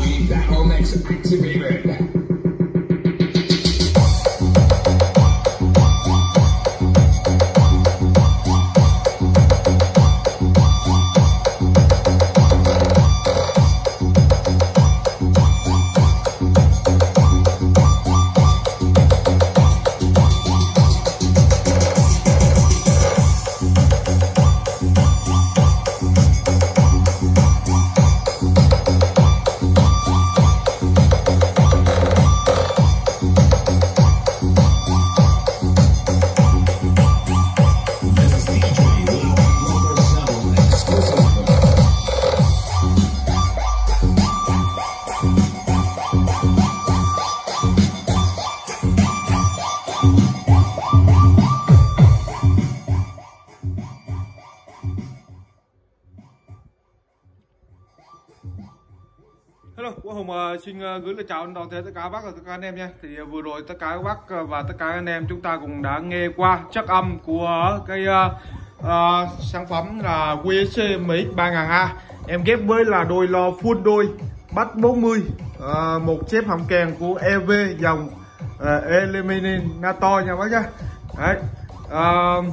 we back on next victory. Hùng ờ, xin ờ, gửi lời chào đến toàn thể tất cả các bác và tất cả anh em nha. Thì ờ, vừa rồi tất cả các bác và tất cả anh em chúng ta cũng đã nghe qua chất âm của cái uh, uh, sản phẩm là QSC MX 3000A. Em ghép với là đôi lo full đôi bắt 40 uh, một chép họng kèn của EV dòng uh, Eliminator nha bác nhá. Đấy. Uh,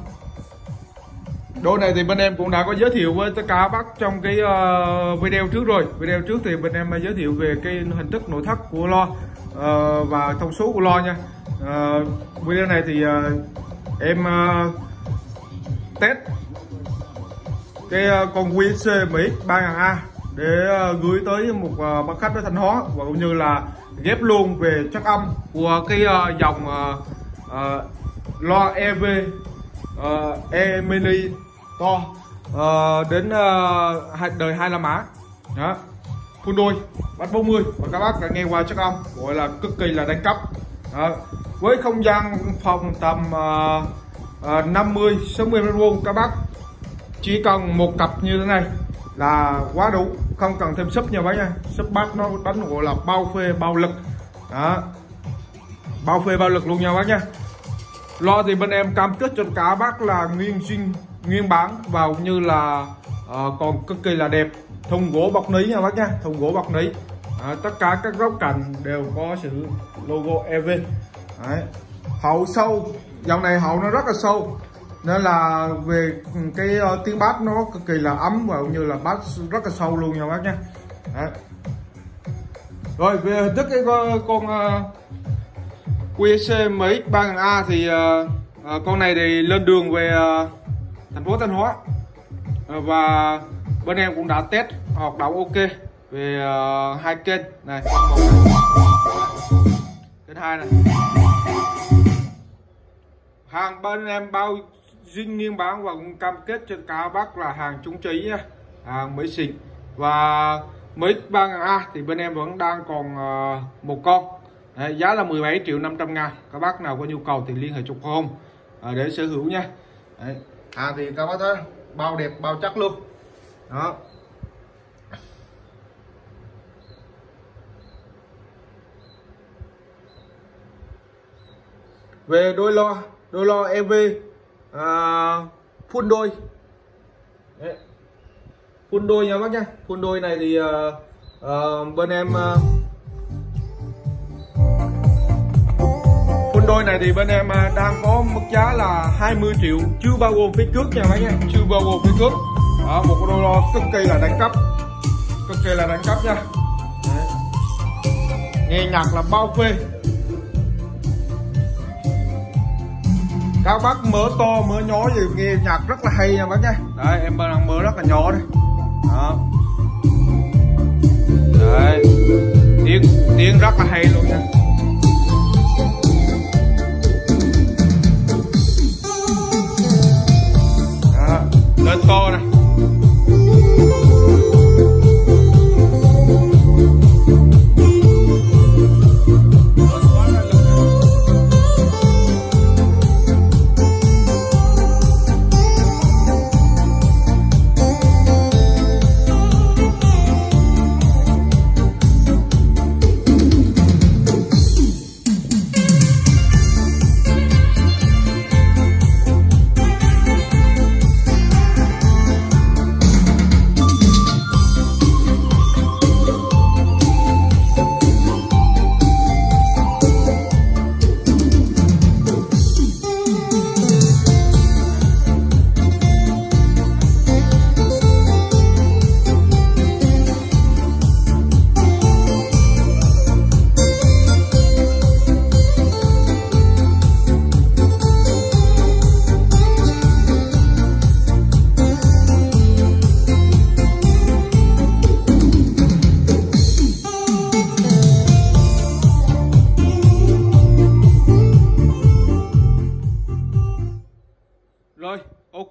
Đôi này thì bên em cũng đã có giới thiệu với tất cả bác trong cái ờ, video trước rồi. Video trước thì bên em giới thiệu về cái hình thức nội thất của lo ờ, và thông số của lo nha. Ờ, video này thì em test cái con QC MX 3000A để gửi tới một bác khách ở Thanh Hóa và cũng như là ghép luôn về chất âm của cái dòng lo loa EV Ờ, uh, e mini to. Uh, đến uh, đời hai La Má đó. Phun đôi bắt 40 và các bác đã nghe qua chắc âm gọi là cực kỳ là đẳng cấp đó. với không gian phòng tầm uh, uh, 50 60 mét vuông các bác chỉ cần một cặp như thế này là quá đủ. Không cần thêm súp nha bác nha. Súp bát nó đánh gọi là bao phê bao lực. Đó. Bao phê bao lực luôn nha bác nha lo thì bên em cam kết cho cả bác là nguyên sinh nguyên bản và cũng như là uh, còn cực kỳ là đẹp. Thùng gỗ bọc nỉ nha bác nha thùng gỗ bọc nỉ à, ờ, tất cả các góc cạnh đều có sự logo EV Đấy. hậu sâu dòng này hậu nó rất là sâu. Nên là về cái uh, tiếng bát nó cực kỳ là ấm và cũng như là bát rất là sâu luôn nha bác nha. Đấy. rồi về hình thức cái con, con uh, QC MX 3000A thì uh, con này thì lên đường về uh, thành phố Thanh Hóa. Uh, và bên em cũng đã test hoạt động ok về uh, hai kênh này. Kênh hai này. Hàng bên em bao dinh niên bán và cũng cam kết cho cả bác là hàng trung trí nha hàng mới xịn. Và mới 3000A thì bên em vẫn đang còn uh, một con. Đấy, giá là 17 triệu 500 ngàn. Các bác nào có nhu cầu thì liên hệ chục không à, để sở hữu nha. Đấy. à thì các bác thấy bao đẹp bao chắc luôn. Đó. Về đôi lo đôi lo EV à, phun đôi. Đấy. phun đôi nha bác nha phun đôi này thì à, à, bên em à, đôi này thì bên em à, đang có mức giá là 20 triệu chưa bao gồm phí cước nha mấy nha chưa bao gồm phí cước. Đó, một đô lo cực kỳ là đẳng cấp cực kỳ là đẳng cấp nha. Đấy. nghe nhạc là bao phê. Các bác mở to mở nhỏ gì nghe nhạc rất là hay nha bác nha. Đấy em đang mở rất là nhỏ đây. Đó. Đấy. Tiếng tiếng rất là hay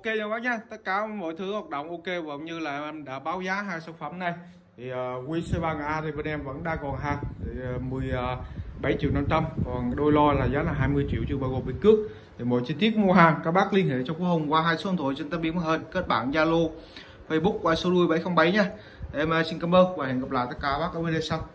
ok nha bác nhé, tất cả mọi thứ hoạt động ok và cũng như là em đã báo giá hai sản phẩm này. Thì ờ, uh, QC3A thì bên em vẫn đang còn hàng thì, ờ, uh, 17 ờ, triệu 500 còn đôi lo là giá là 20 triệu chưa bao gồm bị cước. Thì mọi chi tiết mua hàng các bác liên hệ cho cô Hùng qua hai số điện thoại trên tấm biển màn hình kết bạn Zalo Facebook qua số đuôi 707 nha. Em uh, xin cảm ơn và hẹn gặp lại tất cả các bác ở video sau.